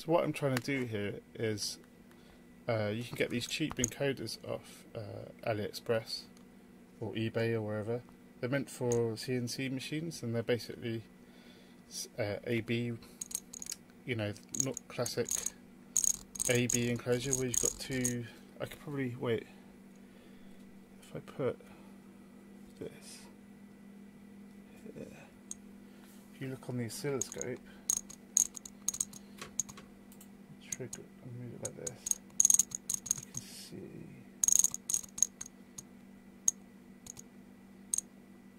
So what I'm trying to do here is uh, you can get these cheap encoders off uh, AliExpress or eBay or wherever. They're meant for CNC machines and they're basically uh, AB, you know, not classic AB enclosure where you've got two. I could probably wait if I put this here. If you look on the oscilloscope, trigger and move it like this, you can see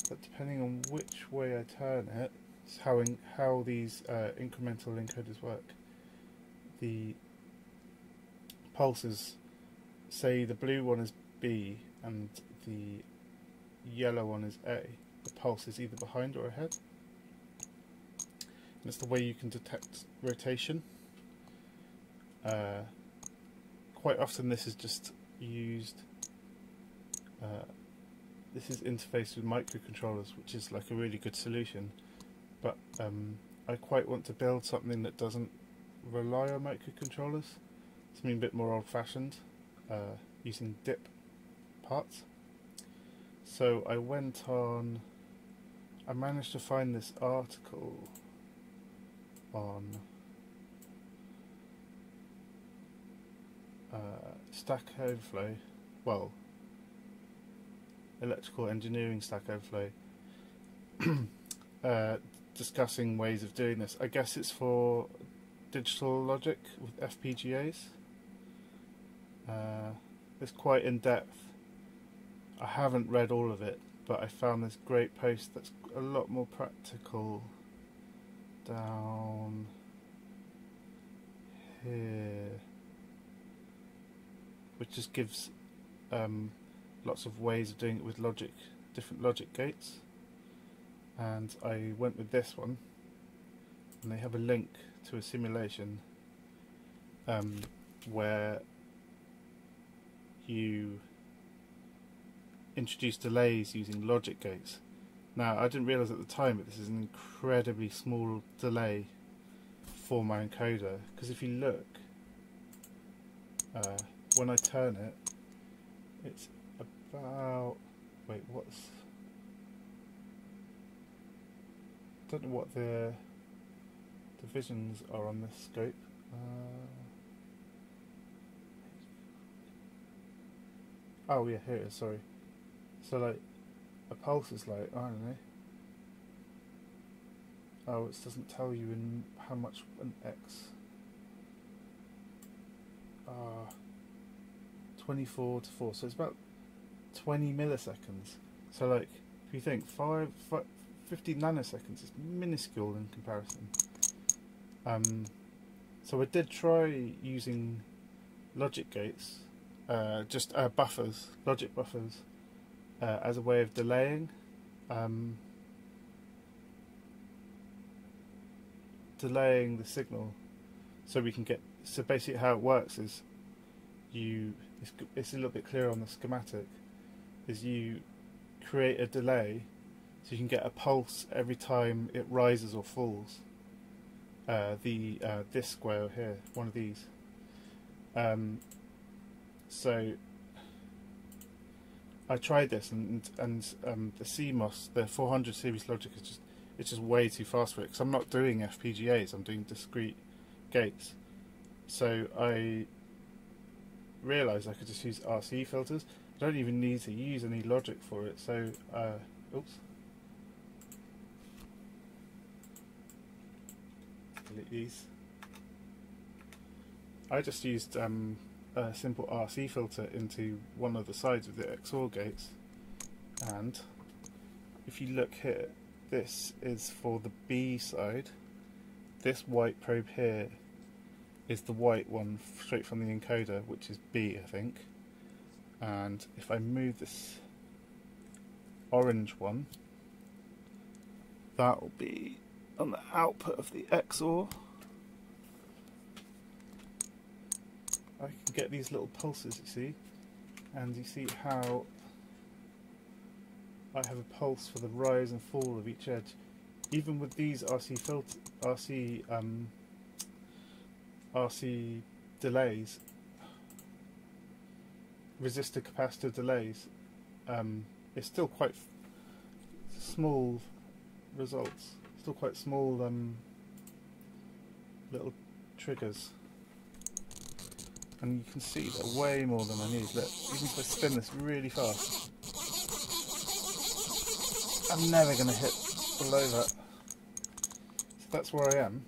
that depending on which way I turn it, it's how in, how these uh, incremental encoders work. The pulses, say the blue one is B and the yellow one is A, the pulse is either behind or ahead. And it's the way you can detect rotation. Uh, quite often this is just used, uh, this is interfaced with microcontrollers, which is like a really good solution. But um, I quite want to build something that doesn't rely on microcontrollers, something a bit more old fashioned, uh, using DIP parts. So I went on, I managed to find this article on uh, Stack Overflow, well, electrical engineering Stack Overflow, uh, discussing ways of doing this. I guess it's for digital logic with FPGAs. Uh, it's quite in depth. I haven't read all of it, but I found this great post that's a lot more practical down here, which just gives um, lots of ways of doing it with logic, different logic gates. And I went with this one, and they have a link to a simulation um, where you introduce delays using logic gates. Now, I didn't realise at the time that this is an incredibly small delay for my encoder, because if you look, uh, when I turn it, it's about, wait, what's, I don't know what the divisions are on this scope. Uh, oh yeah, here it is, sorry. So like, a pulse is like, I don't know. Oh, it doesn't tell you in how much an X. Ah, uh, 24 to 4, so it's about 20 milliseconds. So like, if you think 5, 5 50 nanoseconds is minuscule in comparison. Um, so I did try using logic gates, uh, just uh, buffers, logic buffers, uh, as a way of delaying. Um, delaying the signal so we can get so basically how it works is you it's, it's a little bit clearer on the schematic is you create a delay so you can get a pulse every time it rises or falls. Uh, the uh, this square here, one of these. Um, so I tried this, and and um, the CMOS, the 400 series logic is just it's just way too fast for it because I'm not doing FPGAs. I'm doing discrete gates. So I realised I could just use RC filters. I don't even need to use any logic for it. So, uh, oops. delete these. I just used um, a simple RC filter into one of the sides of the XOR gates and if you look here this is for the B side this white probe here is the white one straight from the encoder which is B I think and if I move this orange one that will be on the output of the XOR. I can get these little pulses, you see, and you see how I have a pulse for the rise and fall of each edge. Even with these RC filter, RC um, RC delays, resistor capacitor delays, um, it's still quite small results. Still quite small um, little triggers. And you can see they're way more than I need. Look, even if I spin this really fast, I'm never going to hit below that. So that's where I am.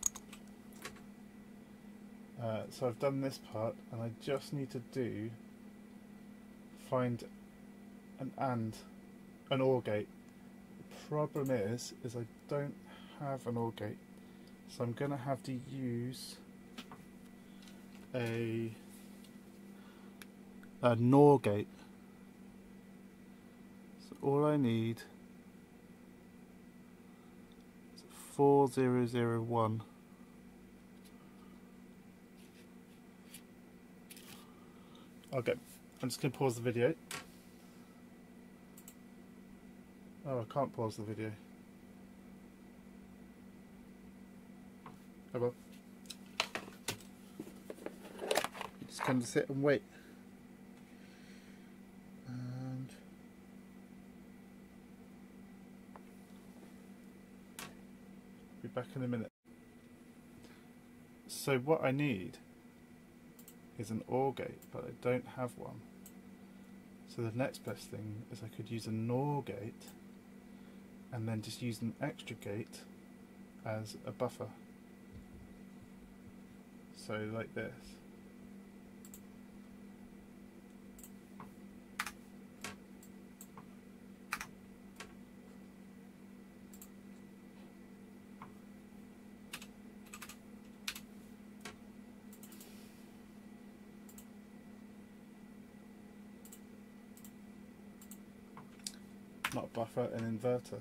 Uh, so I've done this part, and I just need to do find an AND, an OR gate. The problem is, is I don't have an OR gate, so I'm going to have to use a a NOR gate. So all I need is 4001. Okay, I'm just going to pause the video. Oh, I can't pause the video. Oh well. You just of sit and wait. And be back in a minute. So what I need is an OR gate, but I don't have one. So the next best thing is I could use a NOR gate and then just use an extra gate as a buffer. So like this. Buffer, and inverter.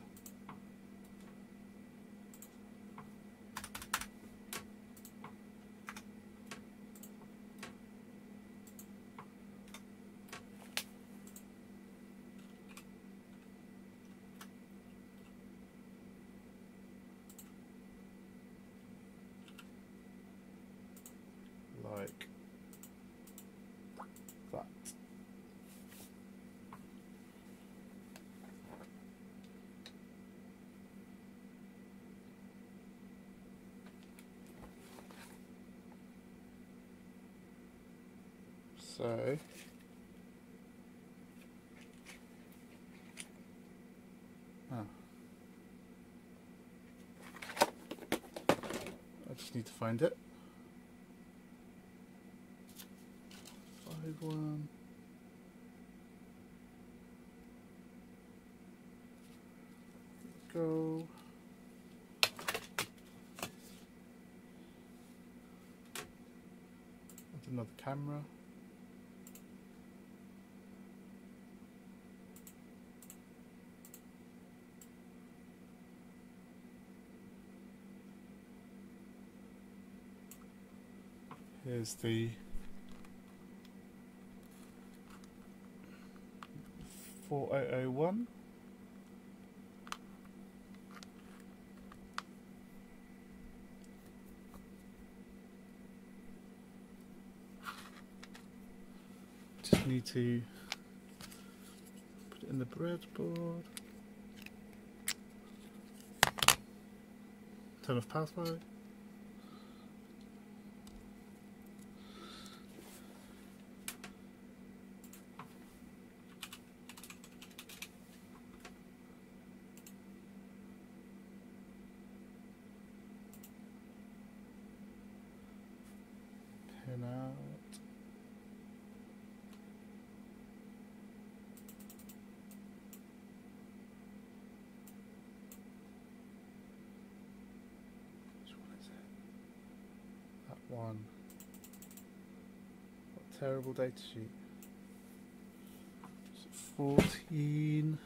like that. So ah. I just need to find it. Five one. Go. That's another camera. Here's the four oh oh one. Just need to put it in the breadboard. Turn off password. Pin out. Which one is it? That one. What terrible data sheet. Is it 14.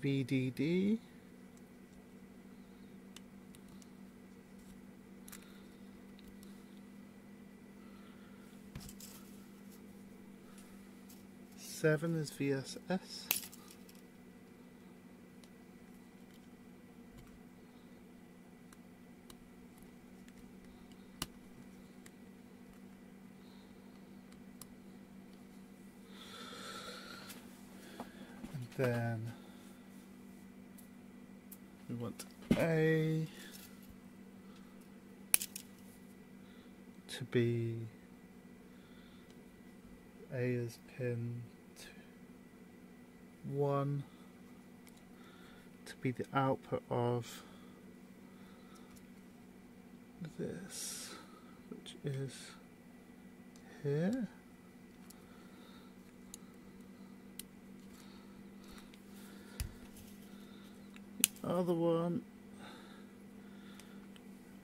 VDD. 7 is VSS. And then we want A to be A is pin 1 to be the output of this, which is here. The other one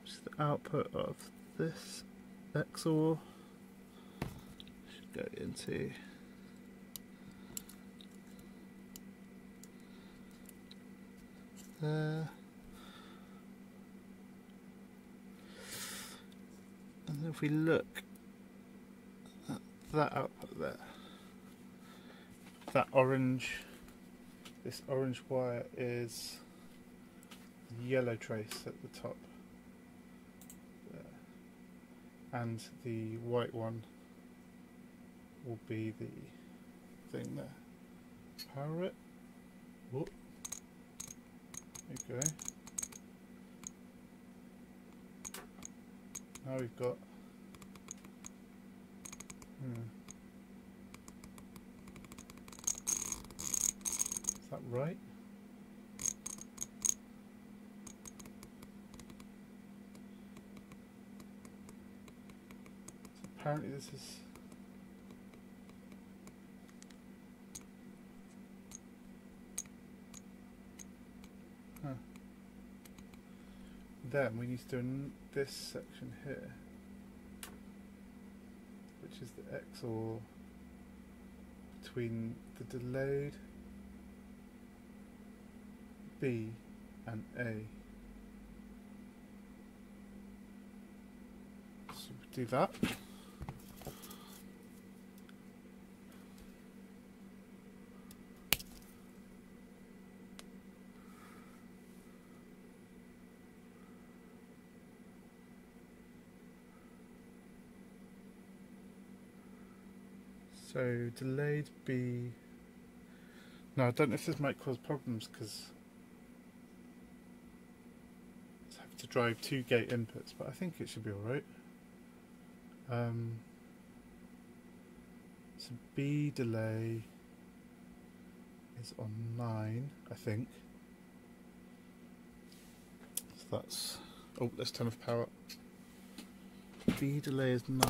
is the output of this XOR should go into there. And if we look at that output there, that orange, this orange wire is yellow trace at the top there. and the white one will be the thing there. Power it. Whoop. Okay. Now we've got. Hmm. Is that right? Apparently this is. Then we need to do this section here, which is the XOR between the delayed B and A. So we do that. So delayed B. No, I don't know if this might cause problems because I have to drive two gate inputs, but I think it should be alright. Um, so B delay is on 9, I think. So that's. Oh, let's turn off power. B delay is 9.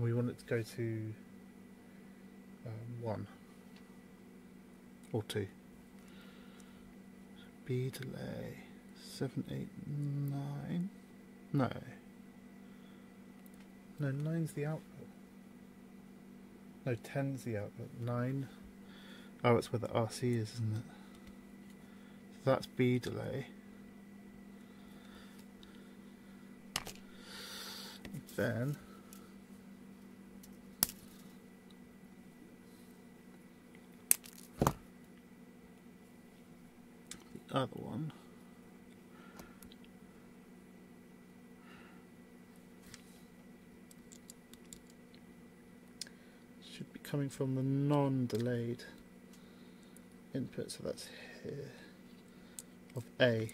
And we want it to go to um, 1 or 2. So B delay 7, 8, 9. No. No, 9's the output. No, 10's the output. 9. Oh, it's where the RC is, isn't it? So that's B delay. Then. The other one. Should be coming from the non-delayed input, so that's here of A.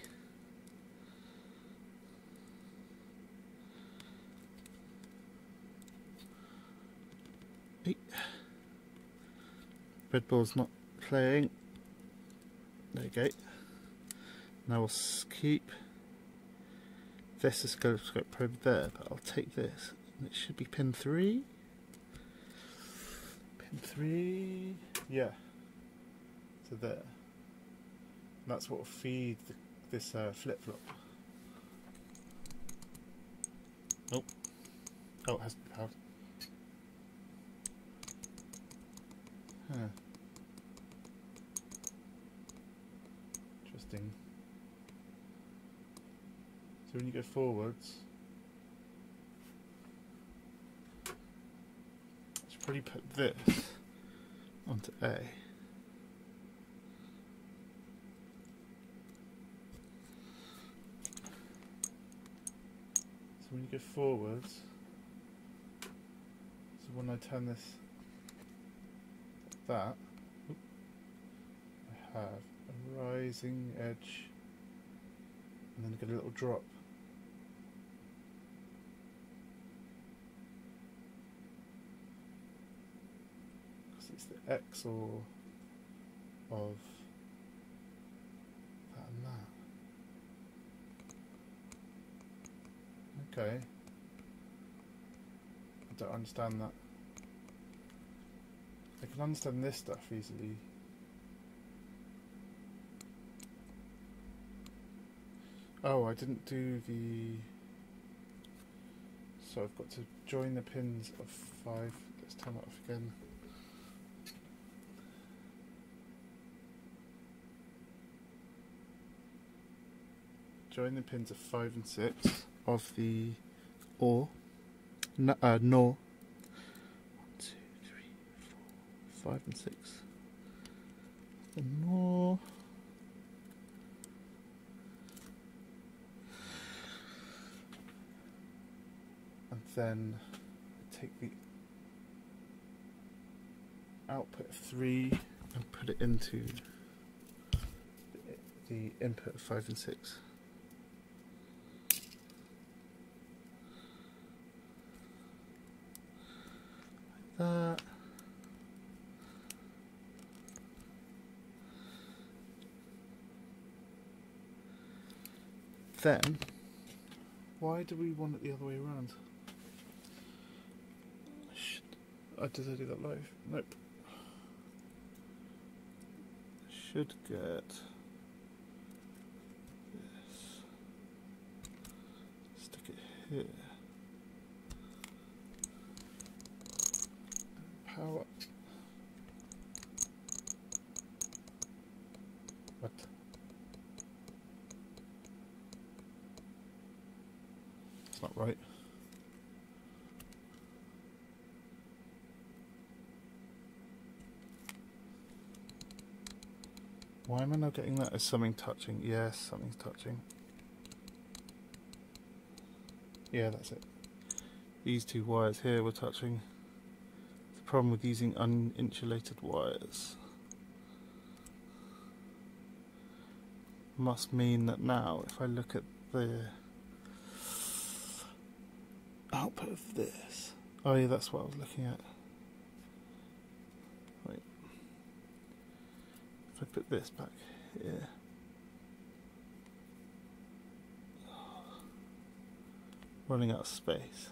Red ball's not playing. There you go. Now we'll s- keep this oscilloscope probe there, but I'll take this. It should be pin 3. Pin 3. Yeah. So there. That's what will feed the, this uh, flip flop. Oh. Oh, it has to be powered. Huh. Interesting. So when you go forwards, let's probably put this onto A. So when you go forwards, so when I turn this like that, I have a rising edge and then get a little drop. Because it's the XOR of that and that. Okay. I don't understand that. I can understand this stuff easily. Oh, I didn't do the. So I've got to join the pins of five. Let's turn that off again. Join the pins of five and six of the OR. N- uh, NOR. five and six. The NOR. and then take the output of 3 and put it into the, input of 5 and 6. That. Then, why do we want it the other way around? Shit. Oh, did I do that live? Nope. Should get this. Stick it here. Power. What? It's not right. Why am I not getting that as something touching? Yes, something's touching. Yeah, that's it. These two wires here were touching. The problem with using uninsulated wires must mean that now, if I look at the output of this, oh yeah, that's what I was looking at. Wait. If I put this back here. Running out of space.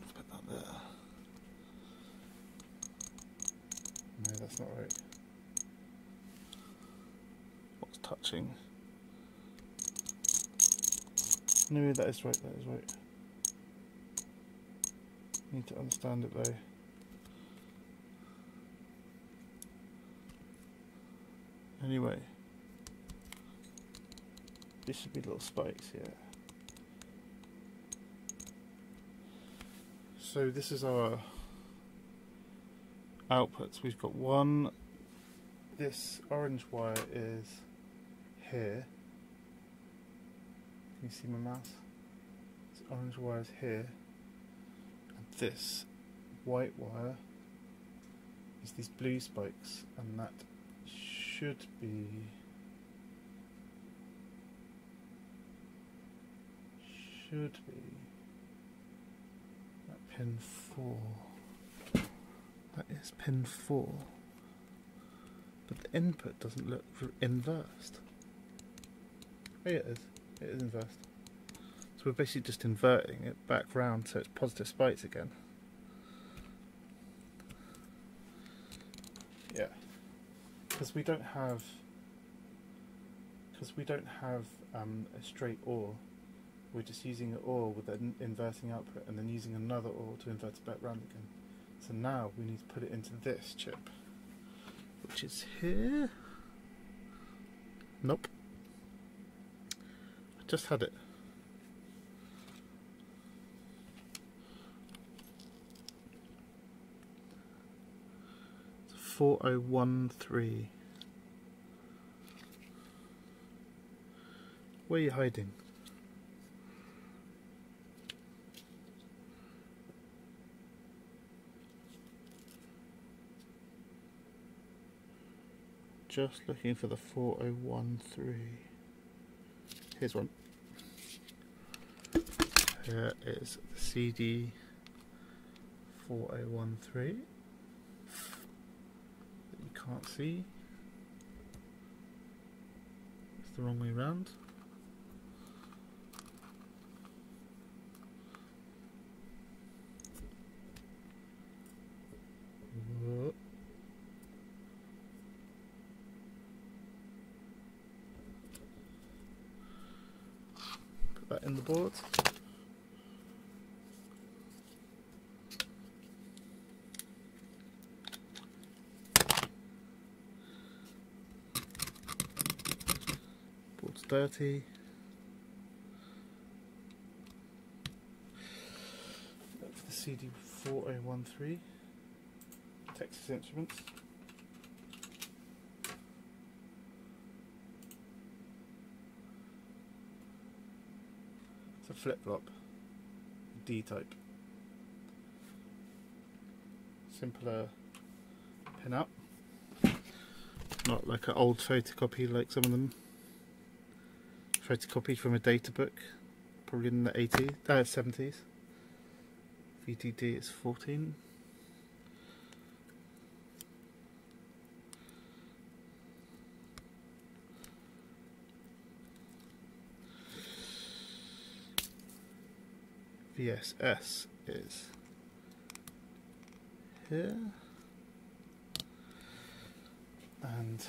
Let's put that there. No, that's not right. What's touching? No, that is right, that is right. Need to understand it though. Anyway, this should be little spikes here. So this is our outputs. We've got one. This orange wire is here. Can you see my mouse? This orange wire is here And this white wire is these blue spikes and that should be. Should be. That pin 4 that is pin 4 but the input doesn't look inversed. Yeah it is. It is inversed. So we're basically just inverting it back round so it's positive spikes again. because we don't have because we don't have um, a straight OR. We're just using an OR with an inverting output and then using another OR to invert it back round again. So now we need to put it into this chip, which is here. Nope. I just had it. Four oh one three. Where are you hiding? Just looking for the 4013. Here's one. Here is the CD 4013 that you can't see. It's the wrong way round. 30. The CD4013, Texas Instruments. It's a flip-flop, D-type. Simpler pin-up, not like an old photocopy like some of them Photocopied from a data book, probably in the 80s, uh, 70s. VDD is 14. VSS is here and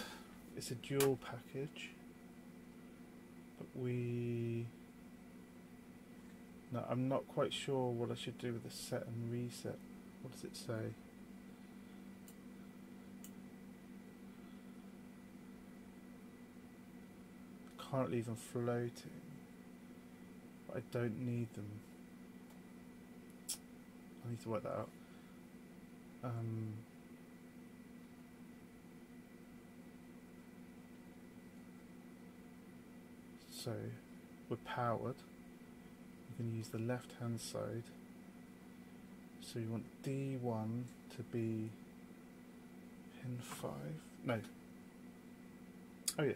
it's a dual package we no I'm not quite sure what I should do with the set and reset. What does it say? Can't leave them floating I don't need them. I need to work that out. Um, so we're powered. We can use the left hand side. So you want D1 to be pin 5. No. Oh yeah.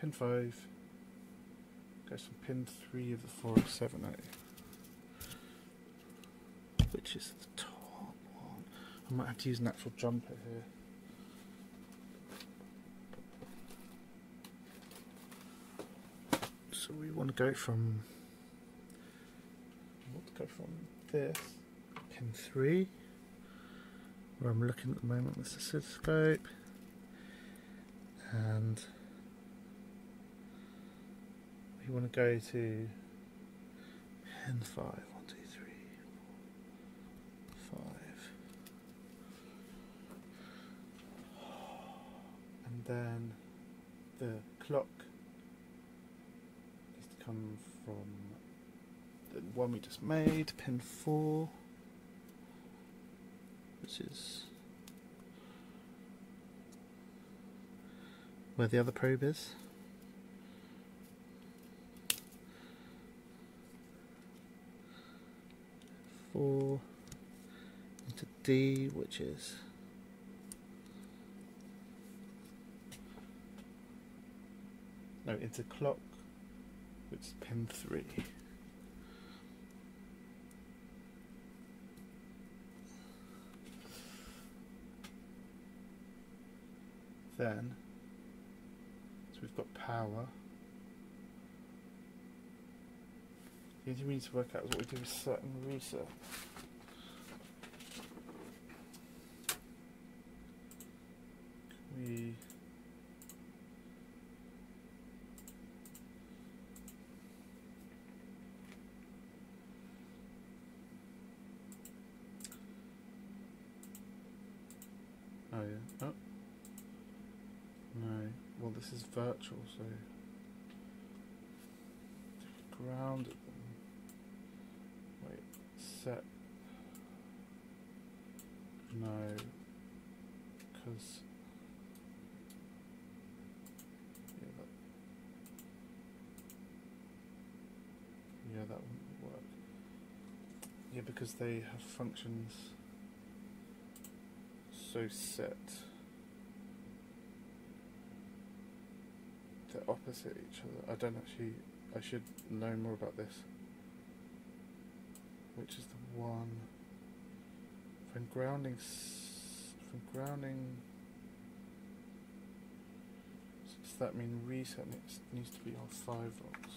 Pin 5 goes from pin 3 of the 4070 eh? which is the top one. I might have to use an actual jumper here. Go from go from this pin three where I'm looking at the moment with the oscilloscope and we want to go to pin five. Then the clock is come from the one we just made, pin 4, which is where the other probe is. Four into D, which is no, into clock, is pin 3. Then, so we've got power. The only thing we need to work out is what we do with certain reset. We Oh yeah. Oh. No. Well, this is virtual, so grounded them. Wait. Set. No. because yeah, that, yeah, that wouldn't work. Yeah, because they have functions so set. Opposite each other. I don't actually. I should know more about this. Which is the one? from grounding. from grounding. Does that mean reset needs, to be on 5 volts?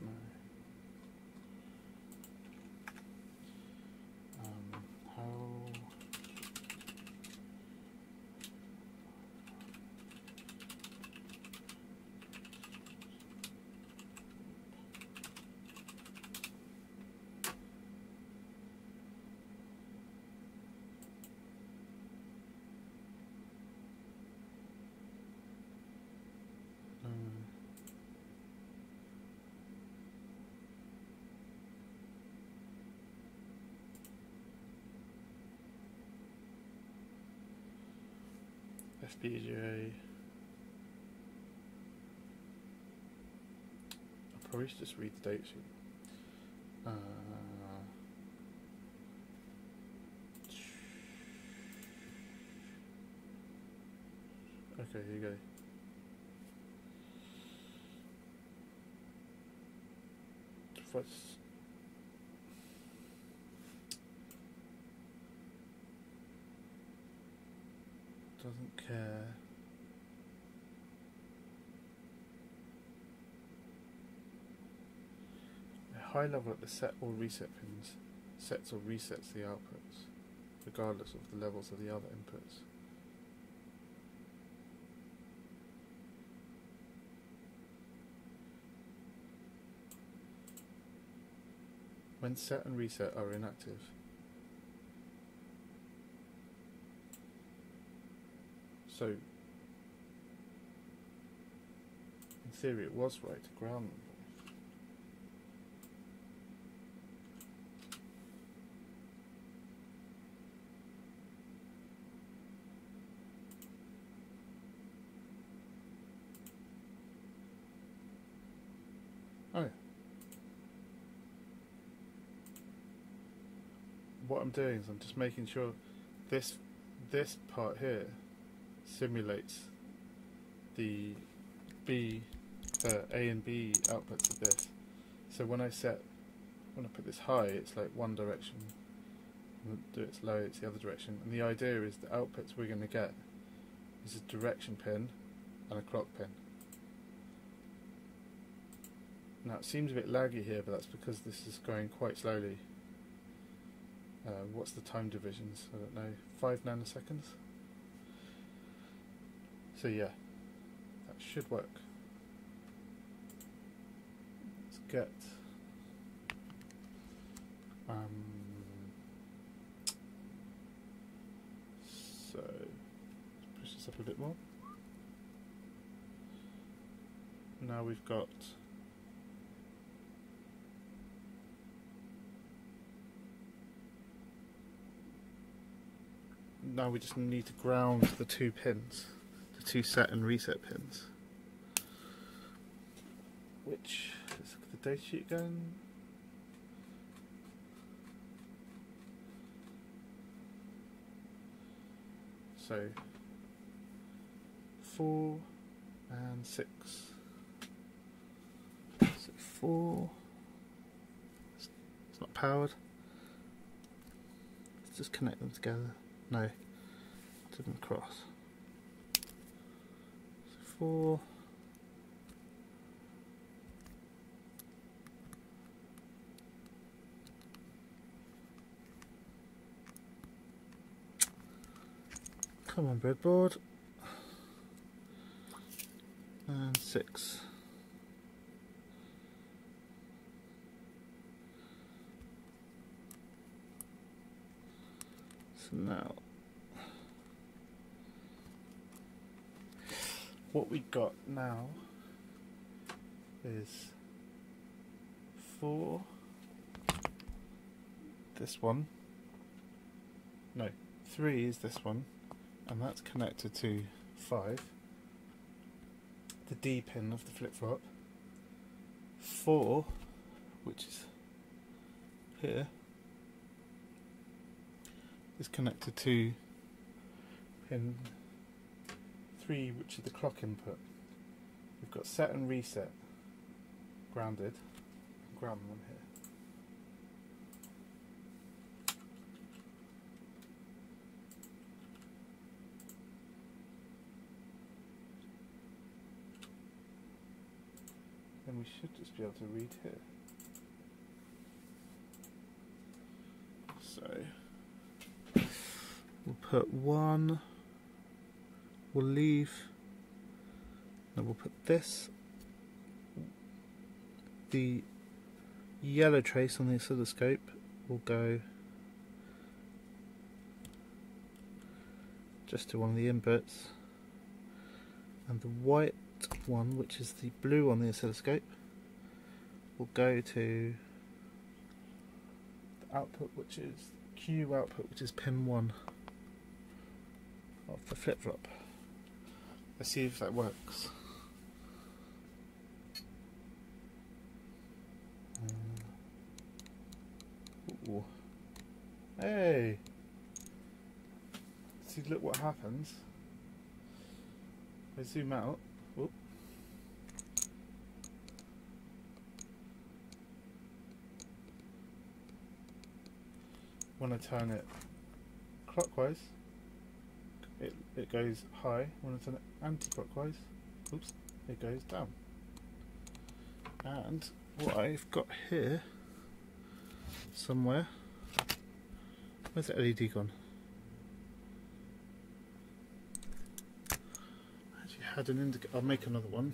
No. Um, how? Um, FPGA. I probably just read the date sheet. Uh, okay, here you go. What's doesn't care. A high level at the set or reset pins sets or resets the outputs, regardless of the levels of the other inputs. When set and reset are inactive, so in theory it was right to ground them. Oh. What I'm doing is I'm just making sure this this part here simulates the B A and B outputs of this. So when I set when I put this high it's like one direction. Do it low it's the other direction. And the idea is the outputs we're gonna get is a direction pin and a clock pin. Now it seems a bit laggy here, but that's because this is going quite slowly. Uh, what's the time divisions? I don't know. Five nanoseconds. So yeah, that should work. Let's get. Um, so let's push this up a bit more. Now we've got. Now we just need to ground the two pins, the two set and reset pins. Which is the data sheet again? So four and six. So four. It's not powered. Let's just connect them together. No, to them across. Four. Come on, breadboard. And six. So now what we got now is four. This one. No three is this one and that's connected to five. The D pin of the flip-flop. Four which is here is connected to pin 3 which is the clock input. We've got set and reset grounded. Ground them here. Then we should just be able to read here. So we'll put one we'll leave and we'll put this the yellow trace on the oscilloscope will go just to one of the inputs and the white one which is the blue on the oscilloscope will go to the output which is Q output which is pin 1 of the flip-flop. Let's see if that works. Ooh. Hey! See, look what happens. I zoom out. Whoop. When I turn it clockwise, it, it goes high. When I turn it anti-clockwise, oops, it goes down. And what I've got here somewhere, where's the LED gone? Actually had an indicator, I'll make another one.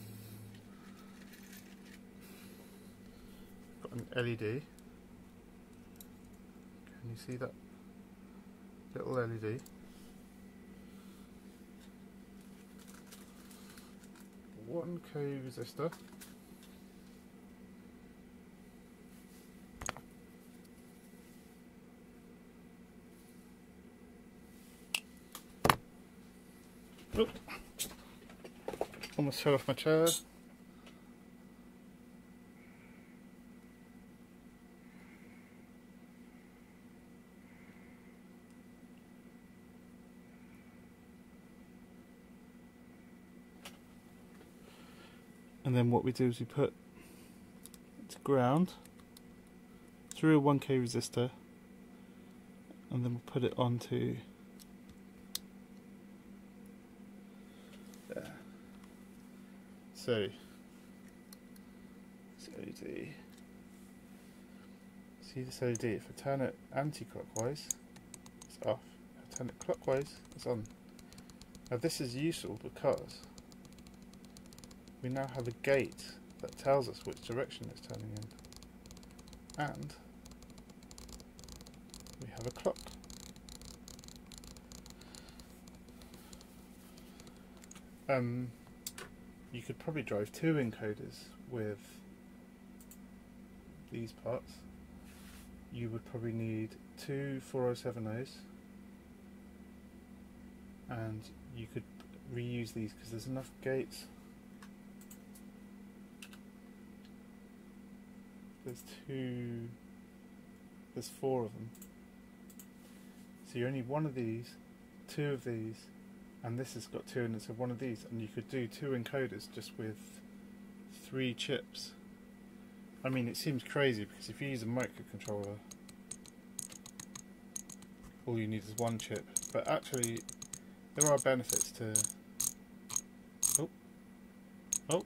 Got an LED. Can you see that little LED? One K resistor. Oop. Almost fell off my chair. What we do is we put it to ground through a 1k resistor and then we'll put it onto there. So, this LED. See this LED, if I turn it anti-clockwise, it's off. If I turn it clockwise, it's on. Now this is useful because we now have a gate that tells us which direction it's turning in. And we have a clock. Um, you could probably drive two encoders with these parts. You would probably need two 4070s and you could reuse these because there's enough gates there's two, there's four of them. So you only one of these, two of these, and this has got two and it's one of these, and you could do two encoders just with three chips. I mean, it seems crazy because if you use a microcontroller, all you need is one chip. But actually, there are benefits to. Oh, oh,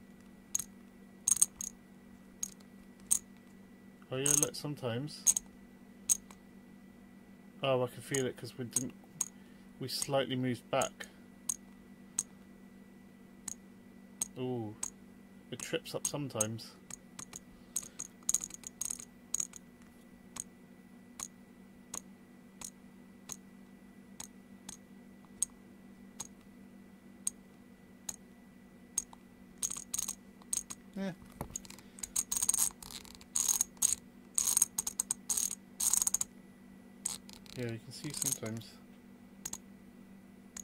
Oh yeah, look, sometimes. Oh, I can feel it because we didn't. We slightly moved back. Ooh, it trips up sometimes. Yeah. Yeah, you can see sometimes.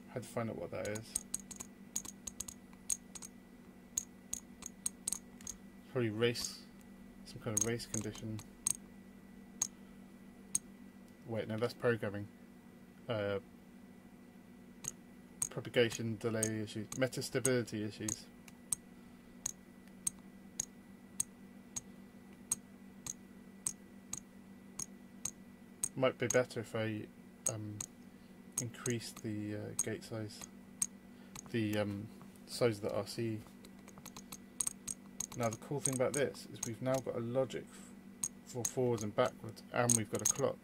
I had to find out what that is. Probably race, some kind of race condition. Wait, no, that's programming. Uh, propagation delay issues, metastability issues. Might be better if I um, increase the uh, gate size, the um, size of the RC. Now the cool thing about this is we've now got a logic for forwards and backwards, and we've got a clock.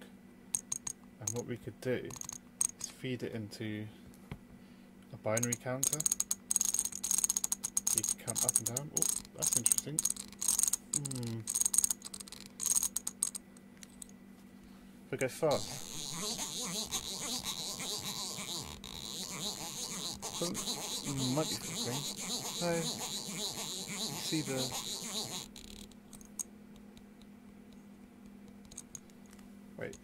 And what we could do is feed it into a binary counter. You can count up and down. Oh, that's interesting. Hmm. If go fast. Hmm, might be flickering. No. See the. Wait.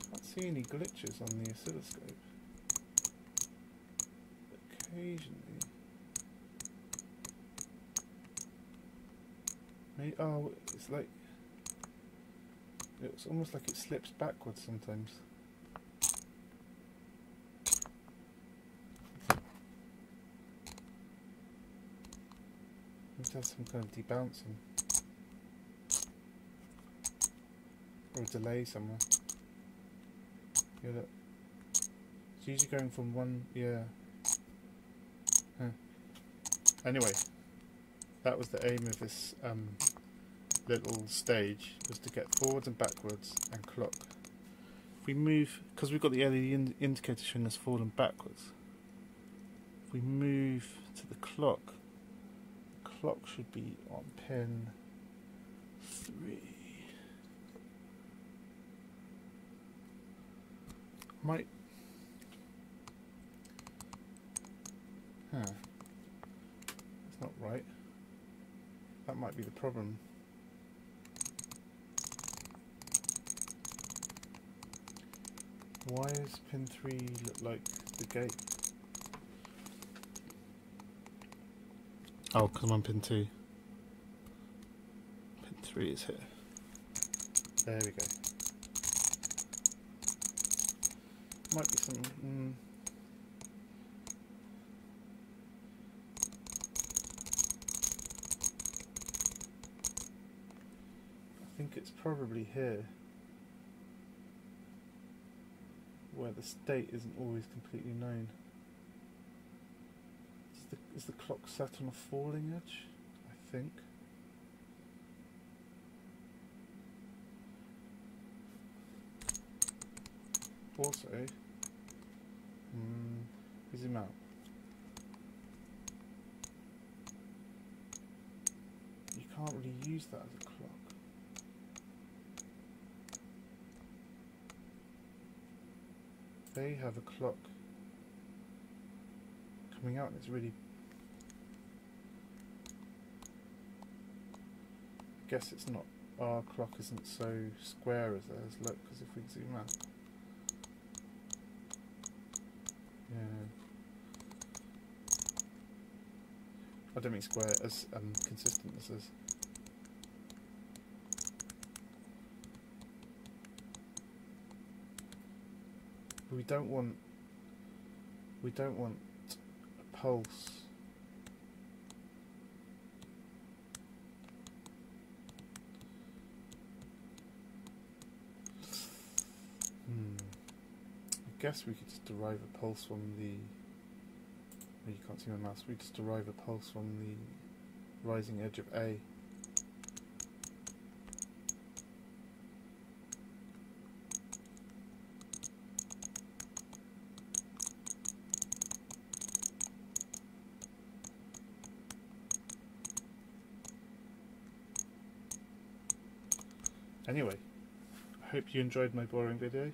I can't see any glitches on the oscilloscope. Occasionally. Maybe, oh, it's like it's almost like it slips backwards sometimes. It has some kind of debouncing. Or a delay somewhere. Yeah, look. It's usually going from one, yeah. Huh. Anyway, that was the aim of this um, little stage was to get forwards and backwards and clock. If we move, because we've got the LED in indicator showing us forward and backwards, if we move to the clock, the clock should be on pin 3. Might. Huh. That's not right. That might be the problem. Why is pin 3 look like the gate? Oh, because I'm on pin 2. Pin 3 is here. There we go. Might be some... Mm, I think it's probably here. where the state isn't always completely known. Is the, is the clock set on a falling edge? I think. Also, mm, zoom out. You can't really use that as a clock. They have a clock coming out it's really I guess it's not our clock isn't so square as theirs. Look because if we zoom out. Yeah. I don't mean square as um, consistent as this don't want we don't want a pulse. Hmm. I guess we could just derive a pulse from the you can't see my mouse we just derive a pulse from the rising edge of A Anyway, I hope you enjoyed my boring video.